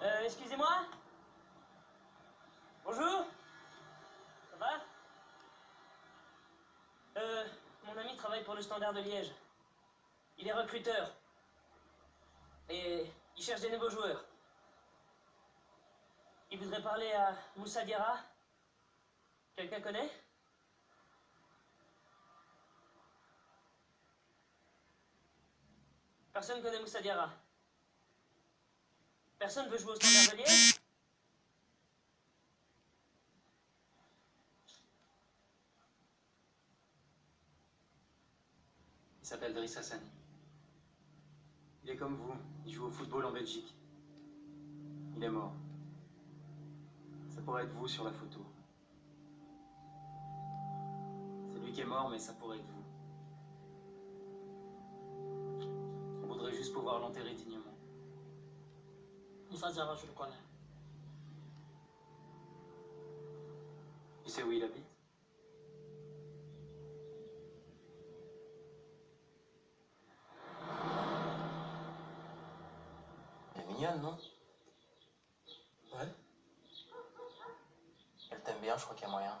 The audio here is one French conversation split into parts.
Euh, excusez-moi Bonjour Ça va? Euh, mon ami travaille pour le Standard de Liège. Il est recruteur. Et il cherche des nouveaux joueurs. Il voudrait parler à Moussa Diarra. Quelqu'un connaît? Personne connaît Moussa Diarra. Personne veut jouer au Standard de Il s'appelle Driss Hassani. Il est comme vous, il joue au football en Belgique. Il est mort. Ça pourrait être vous sur la photo. C'est lui qui est mort, mais ça pourrait être vous. Pouvoir l'enterrer dignement. Moussa Diarra, je le connais. Tu sais où il habite? Elle est mignonne, non? Ouais. Elle t'aime bien, je crois qu'il y a moyen.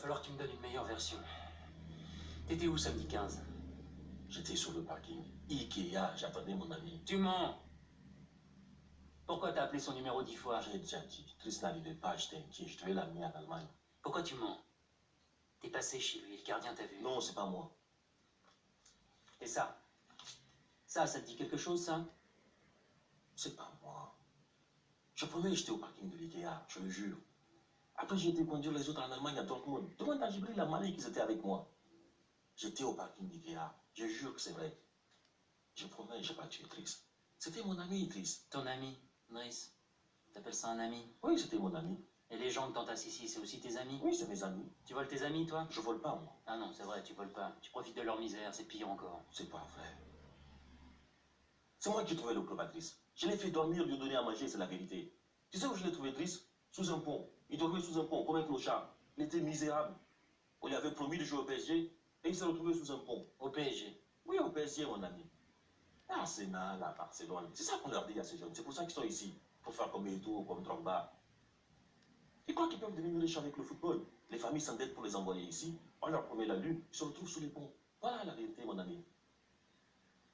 Falloir que tu me donnes une meilleure version. T'étais où samedi 15 J'étais sur le parking. Ikea, j'attendais mon ami. Tu mens Pourquoi t'as appelé son numéro dix fois? J'ai déjà dit, Chris n'arrivait pas, j'étais inquiet, je devais l'amener en Allemagne. Pourquoi tu mens? T'es passé chez lui, le gardien t'a vu. Non, c'est pas moi. Et ça? Ça, ça te dit quelque chose, ça? C'est pas moi. Je promets, j'étais au parking de l'Ikea, je le jure. Après, j'ai été conduire les autres en Allemagne à Dortmund. Demande à Gibril la manière qu'ils étaient avec moi. J'étais au parking d'Ikea. Je jure que c'est vrai. Je promets, j'ai pas tué Tris. C'était mon ami, Tris. Ton ami, Driss. T'appelles ça un ami? Oui, c'était mon ami. Et les gens que t'entassent ici, c'est aussi tes amis? Oui, c'est mes amis. Tu voles tes amis, toi? Je vole pas, moi. Ah non, c'est vrai, tu voles pas. Tu profites de leur misère, c'est pire encore. C'est pas vrai. C'est moi qui ai trouvé le club à Tris. Je l'ai fait dormir, lui donner à manger, c'est la vérité. Tu sais où je l'ai trouvé Tris Sous un pont. Il dormait sous un pont, comme un clochard. Il était misérable. On lui avait promis de jouer au PSG et il s'est retrouvé sous un pont. Au PSG. Oui, au PSG, mon ami. Arsenal, à Barcelone. C'est ça qu'on leur dit à ces jeunes. C'est pour ça qu'ils sont ici. Pour faire comme Eto'o, comme Drogba. Ils croient qu'ils peuvent devenir riches avec le football. Les familles s'endettent pour les envoyer ici. On leur promet la lune. Ils se retrouvent sous les ponts. Voilà la vérité, mon ami.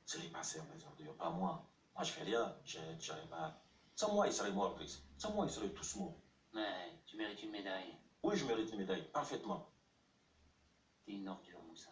C'est les passeurs, les ordures, pas moi. Moi, je fais rien. Je ne pas. Sans moi, ils seraient morts, Chris. Sans moi, ils seraient tous morts. Ouais, tu mérites une médaille. Oui, je mérite une médaille. Parfaitement. T'es une ordure, Moussa.